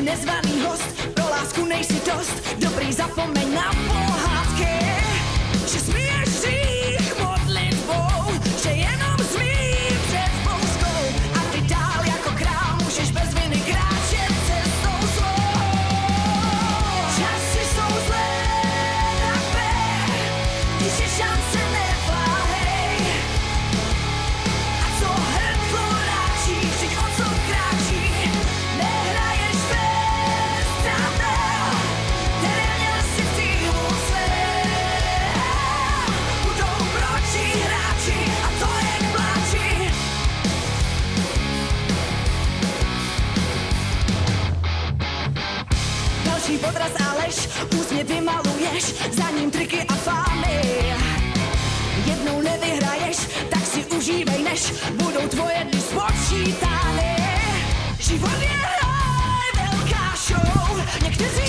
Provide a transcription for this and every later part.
nezvaný host, pro lásku nejsi dost, dobrý zapomeň na pol.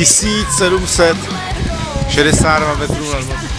1762 metrů nad mořem.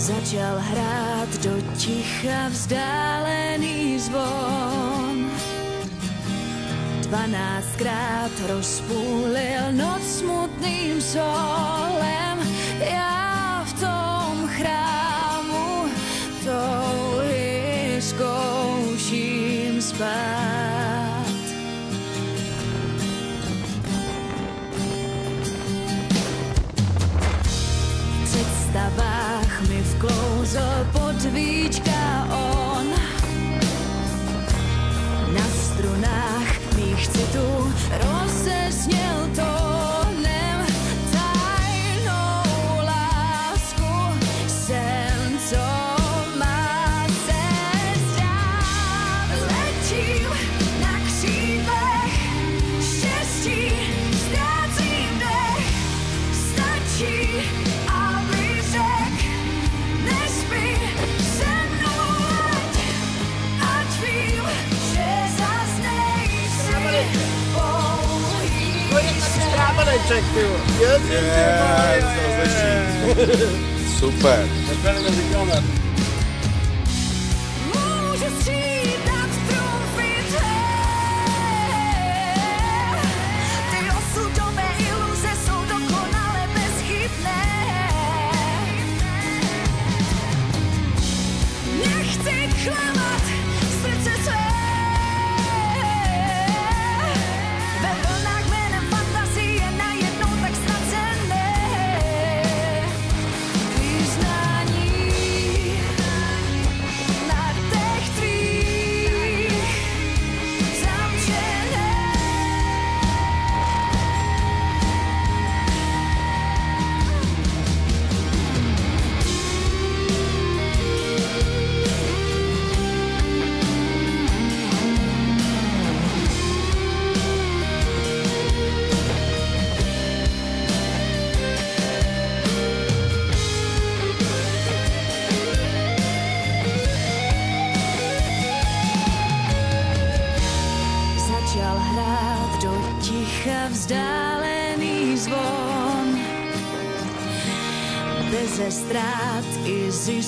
Začal hrát do ticha vzdálený zvon. Dvanáctkrát rozpůlil noc smutným solem. Já v tom chrámu touhy zkouším spát. a port of each check było. Super.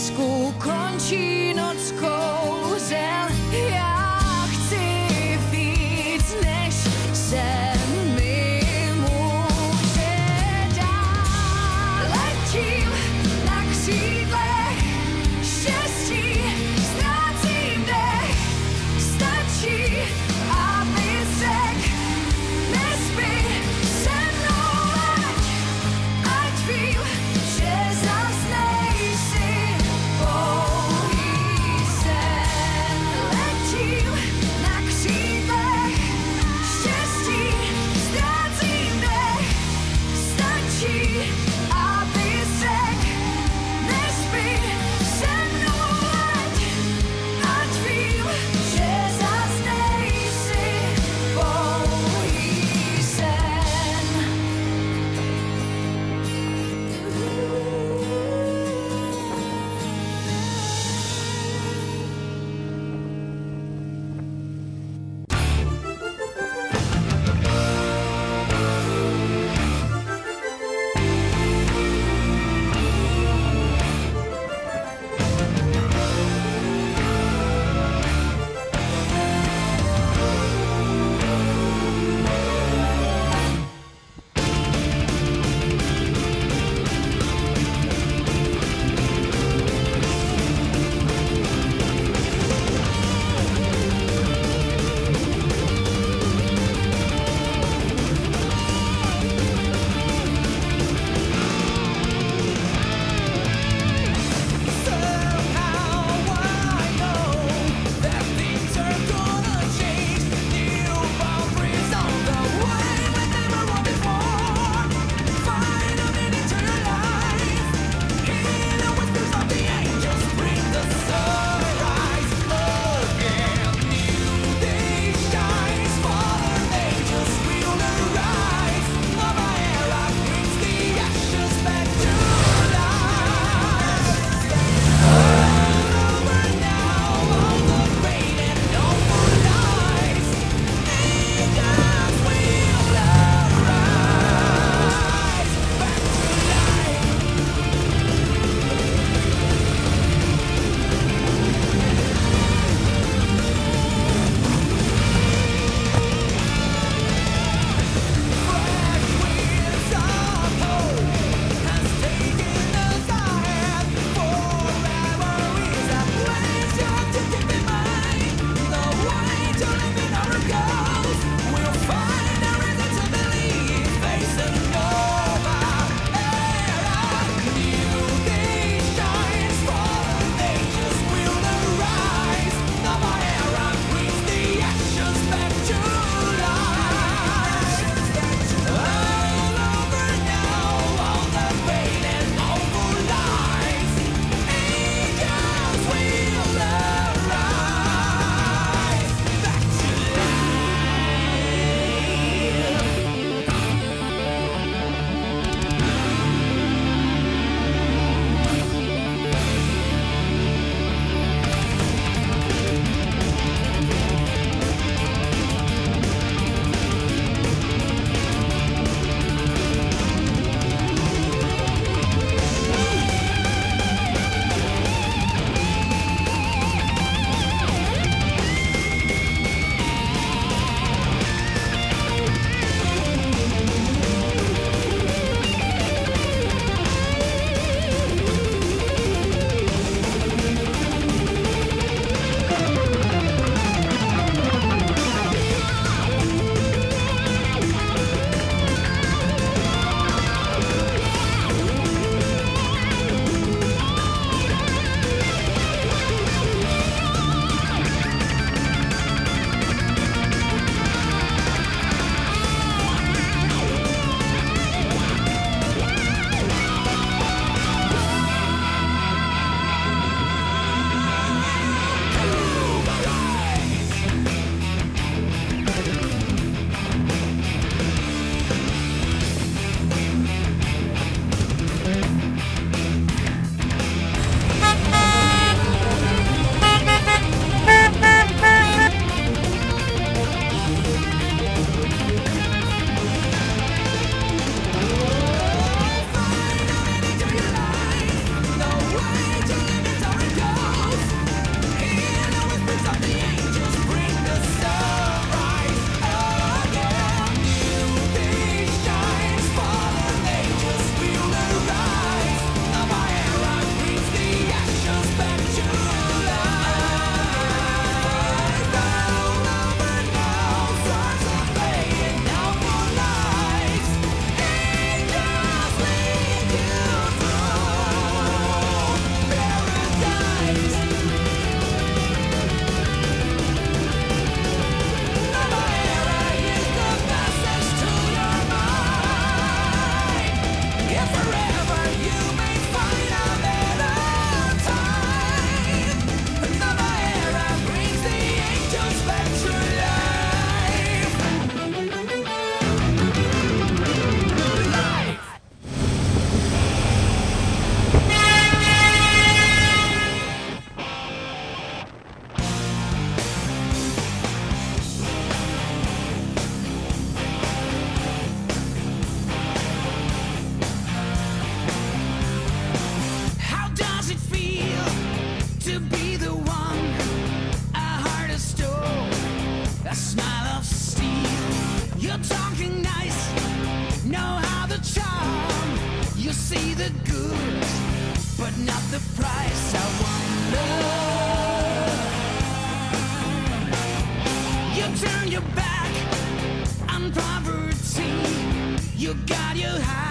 I zisku končí noc kouzel. Já You got your high.